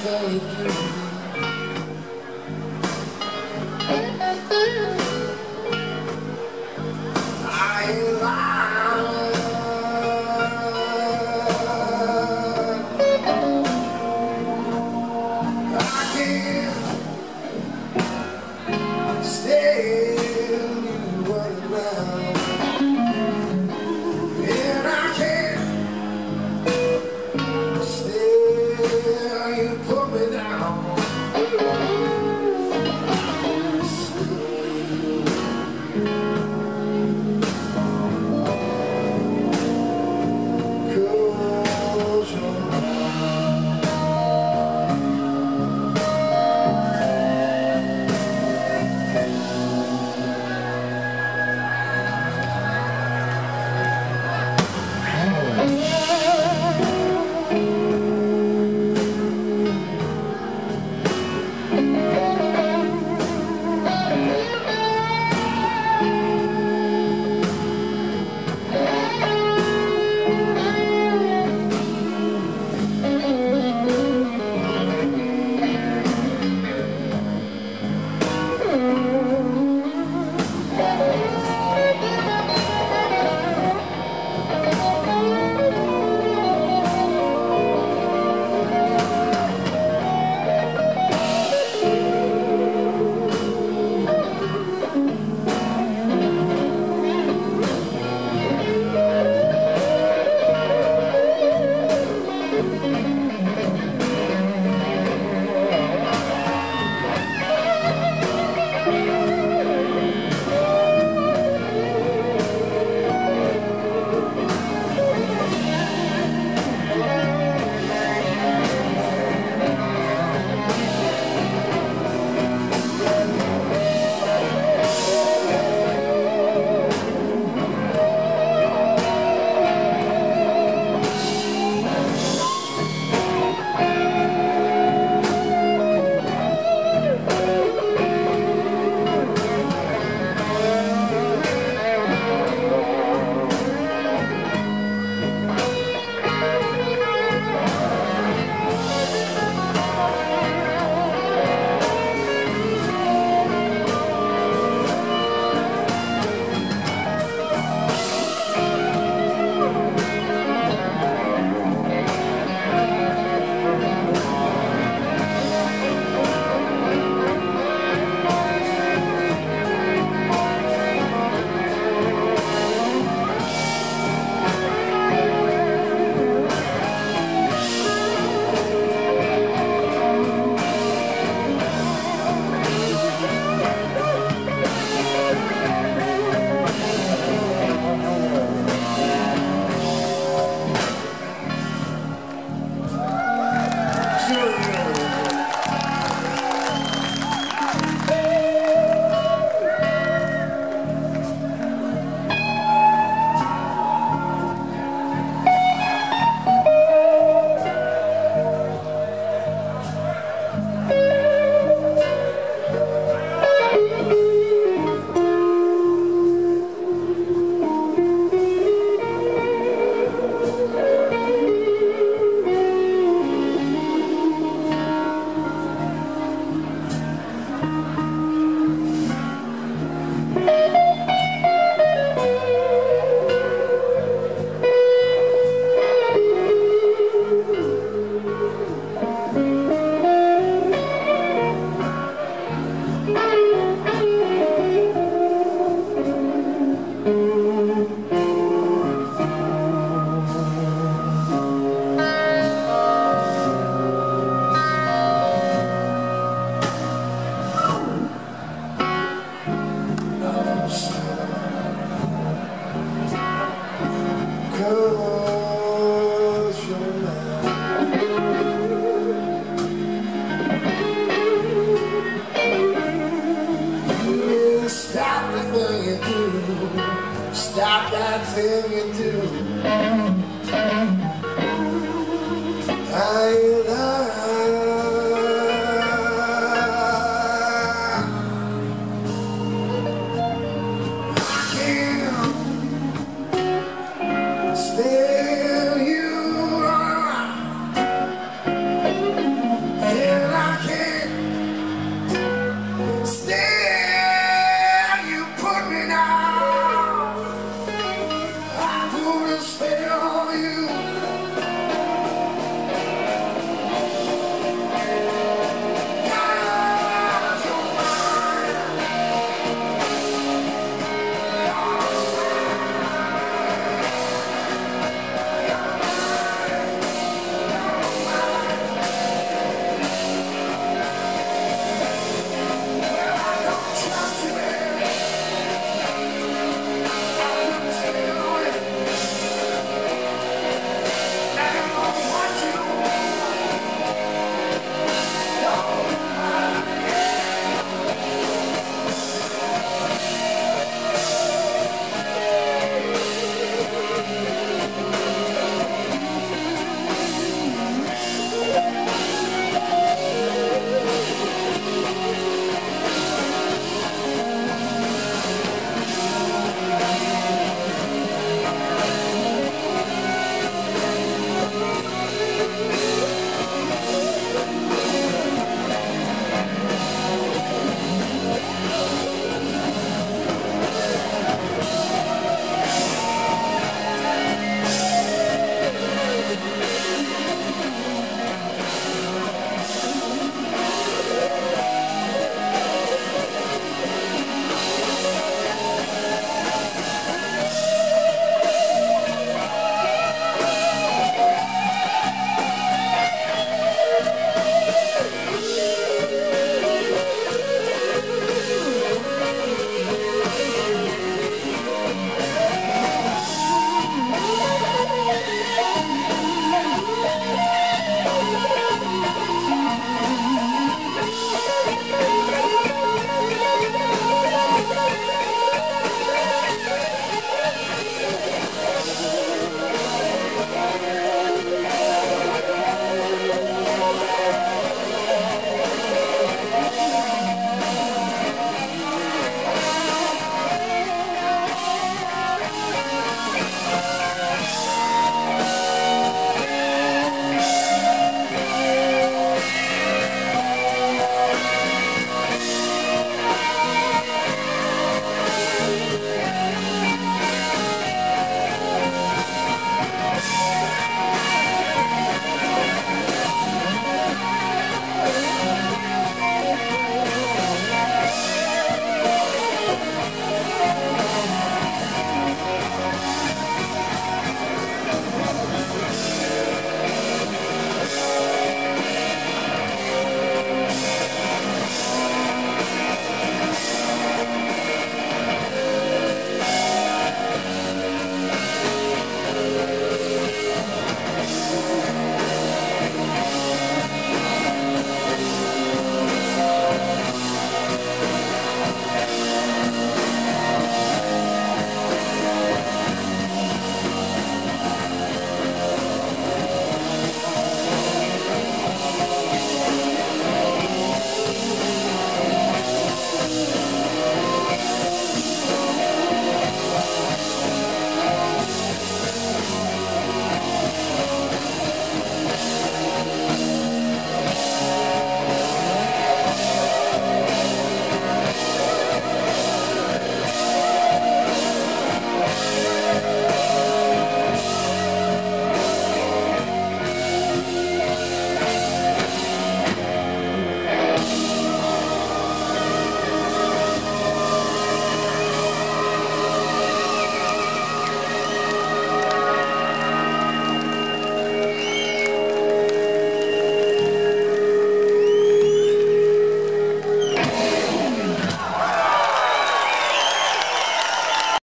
stop family too.